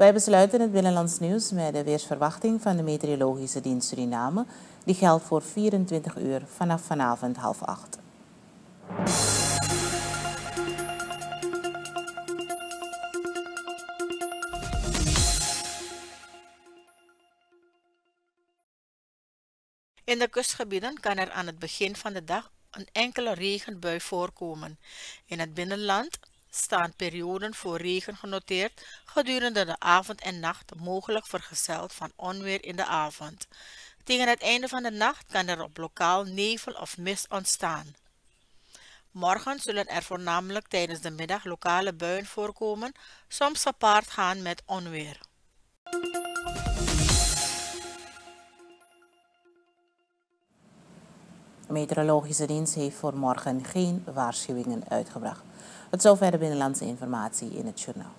Wij besluiten het Binnenlands Nieuws met de weersverwachting van de Meteorologische Dienst Suriname. Die geldt voor 24 uur vanaf vanavond half acht. In de kustgebieden kan er aan het begin van de dag een enkele regenbui voorkomen. In het binnenland staan perioden voor regen genoteerd gedurende de avond en nacht, mogelijk vergezeld van onweer in de avond. Tegen het einde van de nacht kan er op lokaal nevel of mist ontstaan. Morgen zullen er voornamelijk tijdens de middag lokale buien voorkomen, soms gepaard gaan met onweer. Meteorologische dienst heeft voor morgen geen waarschuwingen uitgebracht. Het zover de binnenlandse informatie in het journaal.